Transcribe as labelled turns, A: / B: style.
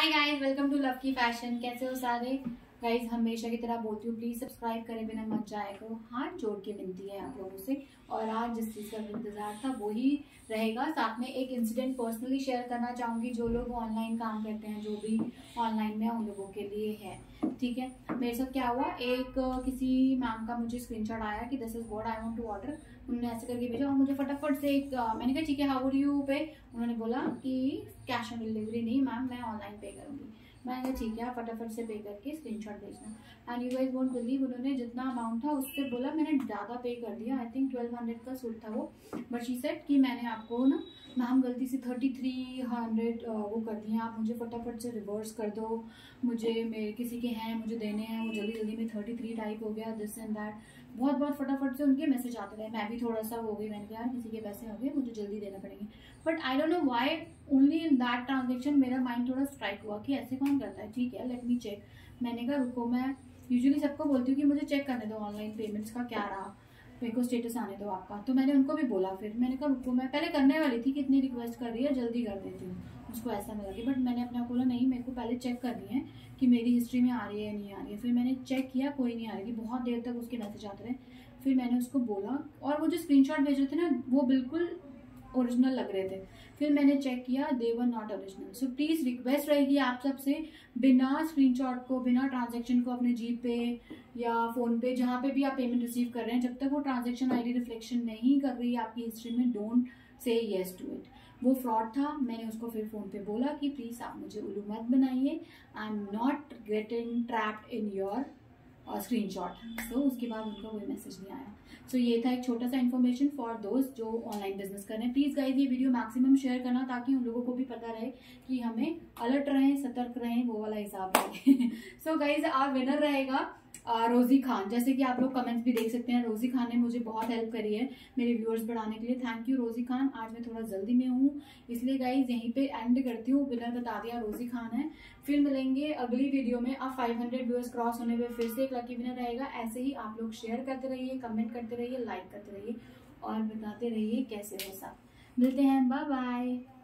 A: Hi guys welcome to love की fashion कैसे हो सारे? गाइज़ हमेशा की तरह बोलती हूँ प्लीज़ सब्सक्राइब करें बिना मत जाए करो। हाथ जोड़ के मिलती है आप लोगों से। और आज जिस चीज़ का इंतज़ार था, वही रहेगा। साथ में एक इंसिडेंट पर्सनली शेयर करना चाहूँगी, जो लोग ऑनलाइन काम करते हैं, जो भी ऑनलाइन में उन लोगों के लिए है। ठीक है? मेरे साथ क्या हुआ? एक किसी मैम का मुझे स्क्रीनशॉट आया कि this is what I want to order उन्होंने ऐसे करके भेजा और मुझे फटाफट से एक मैंने कहा, ठीक है हाउ यू पे उन्होंने बोला कि कैश ऑन डिलीवरी नहीं मैम मैं ऑनलाइन पे करूँगी। मैंने ठीक है फटाफट से पे करके स्क्रीनशॉट भेजना। And you guys won't believe उन्होंने जितना अमाउंट था, उससे बोला मैंने ज़्यादा पे कर दिया। आई थिंक ट्वेल्व हंड्रेड का सूट था वो। बट शी सेट कि मैंने आपको ना मैम, गलती से थर्टी थ्री हंड्रेड वो कर दिए। आप मुझे फटाफट से रिवर्स कर दो। मुझे, मेरे किसी के हैं, मुझे देने हैं वो जल्दी जल्दी में थर्टी थ्री टाइप हो गया दिस एंड दैट बहुत बहुत फटाफट से उनके मैसेज आते रहे। मैं भी थोड़ा सा हो गई, मैंने कहा किसी के पैसे हो गए, मुझे जल्दी देना पड़ेंगे। But I don't know why only in that transaction मेरा माइंड थोड़ा स्ट्राइक हुआ कि ऐसे कौन करता है। ठीक है लेट मी चेक मैंने कहा, रुको, मैं यूजुअली सबको बोलती हूँ कि मुझे चेक करने दो ऑनलाइन पेमेंट्स का क्या रहा? मेरे को स्टेटस आने दो आपका। तो मैंने उनको भी बोला फिर। मैंने कहा रुको मैं पहले करने वाली थी कि इतनी रिक्वेस्ट कर रही है, जल्दी कर देती हूँ। उसको ऐसा मिला कि, बट मैंने अपना बोला, नहीं, मेरे को पहले चेक करनी है कि मेरी हिस्ट्री में आ रही है या नहीं आ रही है। फिर मैंने चेक किया, कोई नहीं आ रही थी बहुत देर तक उसके मैसेज आते रहे। फिर मैंने उसको बोला और वो जो स्क्रीनशॉट भेज रहे थे ना, वो बिल्कुल ओरिजिनल लग रहे थे। फिर मैंने चेक किया they were not original so please request रहेगी आप सबसे बिना स्क्रीनशॉट को, बिना ट्रांजेक्शन को अपने जी पे या फ़ोन पे, जहाँ पे भी आप पेमेंट रिसीव कर रहे हैं, जब तक वो ट्रांजेक्शन आईडी रिफ्लेक्शन नहीं कर रही है, आपकी हिस्ट्री में don't say yes to it वो फ्रॉड था, मैंने उसको फिर फ़ोन पे बोला कि प्लीज़ आप मुझे उल्लू मत बनाइए। I am not getting trapped in your screenshot so उसके बाद उनका कोई मैसेज नहीं आया। सो so, ये था एक छोटा सा इन्फॉर्मेशन फॉर दोस्त जो ऑनलाइन बिज़नेस कर रहे हैं। प्लीज़ गाइज़ ये वीडियो मैक्सिमम शेयर करना ताकि उन लोगों को भी पता रहे कि हमें अलर्ट रहें सतर्क रहें वो वाला हिसाब रहे सो गाइज़ आप विनर रहेगा। रोज़ी खान। जैसे कि आप लोग कमेंट्स भी देख सकते हैं, रोज़ी खान ने मुझे बहुत हेल्प करी है मेरे व्यूअर्स बढ़ाने के लिए। थैंक यू रोज़ी खान। आज मैं थोड़ा जल्दी में हूँ, इसलिए गाइज़ यहीं पे एंड करती हूँ। विनर बता दिया रोज़ी खान है। फिर मिलेंगे अगली वीडियो में। अब 500 व्यूअर्स क्रॉस होने में फिर से एक लकी विनर रहेगा। ऐसे ही आप लोग शेयर करते रहिए कमेंट करते रहिए लाइक करते रहिए और बताते रहिए कैसे हो सब। मिलते हैं। Bye bye